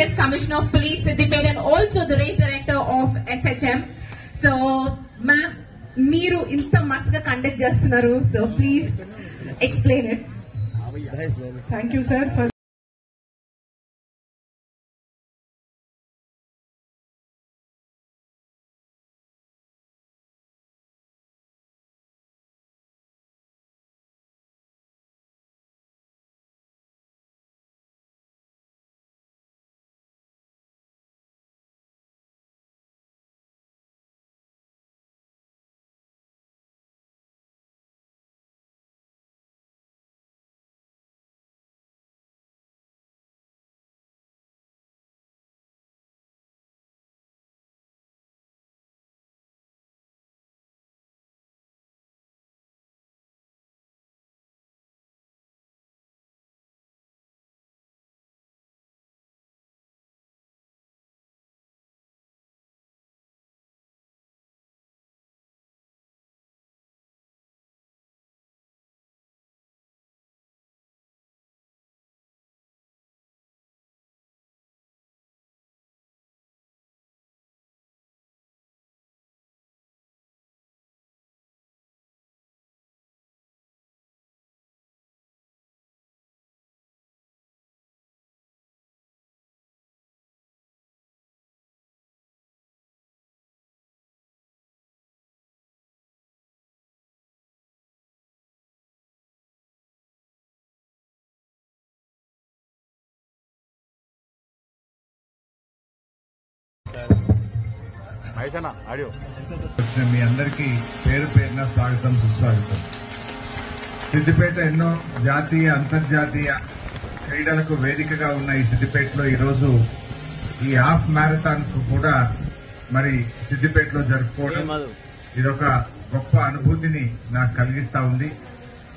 IPS Commissioner of Police Siddipet and also the race director of SHM. So, ma'am, మీరు ఇంత మస్తుగా conduct చేస్తున్నారు so please explain it thank you sir first audio. మీ అందరికీ పేరు పేరున స్వాగతం సుస్వాగతం. సిద్దిపేట ఎన్నో జాతీయ అంతర్జాతీయ క్రీడలకు వేదికగా ఉన్న ఈ సిద్దిపేటలో ఈరోజు ఈ హాఫ్ మ్యారథాన్కు కూడా మరి సిద్దిపేటలో జరుపుకోవడం ఇదొక గొప్ప అనుభూతిని నాకు కలిగిస్తా ఉంది.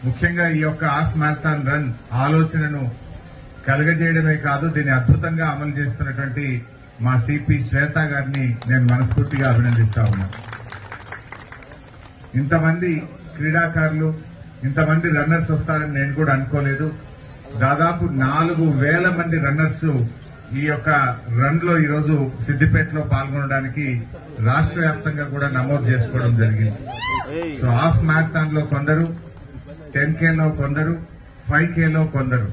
ముఖ్యంగా ఈ యొక్క హాఫ్ మ్యారథాన్ రన్ ఆలోచనను కలగజేయడమే కాదు దీన్ని అద్భుతంగా అమలు చేస్తున్నటువంటి మా సిపి శ్వేత గారిని నేను మనస్ఫూర్తిగా అభినందిస్తా ఉన్నాను ఇంతమంది క్రీడాకారులు ఇంతమంది రన్నర్స్ వస్తారని నేను కూడా అనుకోలేదు. దాదాపు నాలుగు వేల మంది రన్నర్స్ ఈ యొక్క రన్లో ఈరోజు సిద్దిపేటలో పాల్గొనడానికి రాష్ట్ర వ్యాప్తంగా కూడా నమోదు చేసుకోవడం జరిగింది. సో హాఫ్ మ్యారథాన్లో కొందరు టెన్ కేలో కొందరు ఫైవ్ కేలో కొందరు.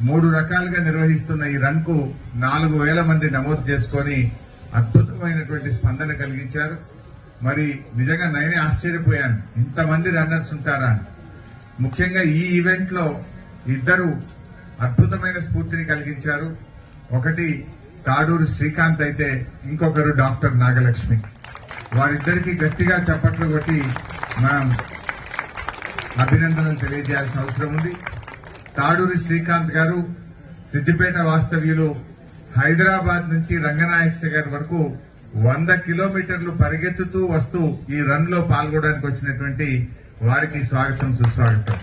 మూడు రకాలుగా నిర్వహిస్తున్న ఈ రన్కు నాలుగు వేల మంది నమోదు చేసుకొని అద్భుతమైనటువంటి స్పందన కలిగించారు. మరి నిజంగా నేనే ఆశ్చర్యపోయాను. ఇంతమంది రన్నర్స్ ఉంటారా ముఖ్యంగా ఈ ఈవెంట్లో ఇద్దరు అద్భుతమైన స్ఫూర్తిని కలిగించారు. ఒకటి తాడూరు శ్రీకాంత్ అయితే ఇంకొకరు డాక్టర్ నాగలక్ష్మి. వారిద్దరికి గట్టిగా చప్పట్లు కొట్టి మనం అభినందనలు తెలియజేయాల్సిన అవసరం ఉంది. తాడూరి శ్రీకాంత్ గారు సిద్దిపేట వాస్తవ్యులు హైదరాబాద్ నుంచి రంగనాయక గారి వరకు వంద కిలోమీటర్లు పరిగెత్తుతూ వస్తూ ఈ రన్లో పాల్గొనడానికి వచ్చినటువంటి వారికి స్వాగతం సుస్వాగతం.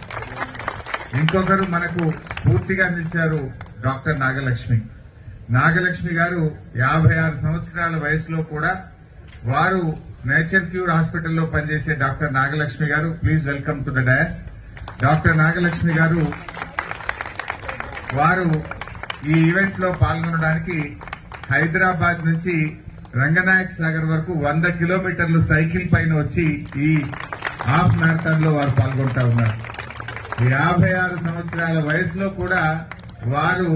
ఇంకొకరు మనకు స్ఫూర్తిగా నిలిచారు డాక్టర్ నాగలక్ష్మి. నాగలక్ష్మి గారు యాభై ఆరు సంవత్సరాల వయసులో కూడా వారు నేచర్ క్యూర్ హాస్పిటల్లో పనిచేసే డాక్టర్ నాగలక్ష్మి గారు please welcome to the dais. Doctor Nagalakshmi గారు వారు ఈ ఈవెంట్లో పాల్గొనడానికి హైదరాబాద్ నుంచి రంగనాయక్ సాగర్ వరకు వంద కిలోమీటర్లు సైకిల్ పైన వచ్చి ఈ హాఫ్ మ్యారథాన్లో వారు పాల్గొంటా ఉన్నారు. యాభై ఆరు సంవత్సరాల వయసులో కూడా వారు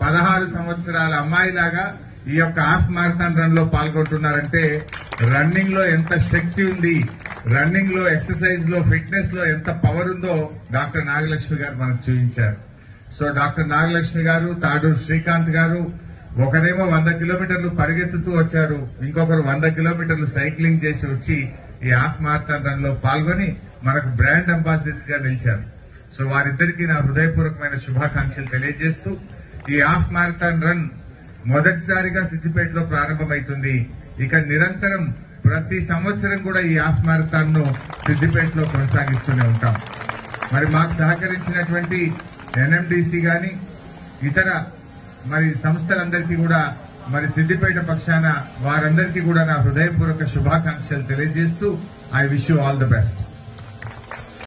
పదహారు సంవత్సరాల అమ్మాయిలాగా ఈ యొక్క హాఫ్ మ్యారథాన్ రన్లో పాల్గొంటున్నారంటే రన్నింగ్లో ఎంత శక్తి ఉంది రన్నింగ్లో ఎక్సర్సైజ్లో ఫిట్నెస్లో ఎంత పవర్ ఉందో డాక్టర్ నాగలక్ష్మి గారు మనకు చూపించారు. సో డాక్టర్ నాగలక్ష్మి గారు తాడూరు శ్రీకాంత్ గారు ఒకరేమో వంద కిలోమీటర్లు పరిగెత్తుతూ వచ్చారు. ఇంకొకరు వంద కిలోమీటర్లు సైక్లింగ్ చేసి వచ్చి ఈ హాఫ్ మారథాన్ రన్లో పాల్గొని మనకు బ్రాండ్ అంబాసిడర్స్గా నిలిచారు. సో వారిద్దరికీ నా హృదయపూర్వకమైన శుభాకాంక్షలు తెలియజేస్తూ ఈ హాఫ్ మారథాన్ రన్ మొదటిసారిగా సిద్దిపేటలో ప్రారంభమైతుంది. ఇక నిరంతరం ప్రతి సంవత్సరం కూడా ఈ హాఫ్ మారథాన్ను సిద్దిపేటలో కొనసాగిస్తూనే ఉంటాం. మరి మాకు సహకరించినటువంటి ఎన్ఎండిసి గాని ఇతర మరి సంస్థలందరికీ కూడా మరి సిద్దిపేట పక్షాన వారందరికీ కూడా నా హృదయపూర్వక శుభాకాంక్షలు తెలియజేస్తూ I wish you all the best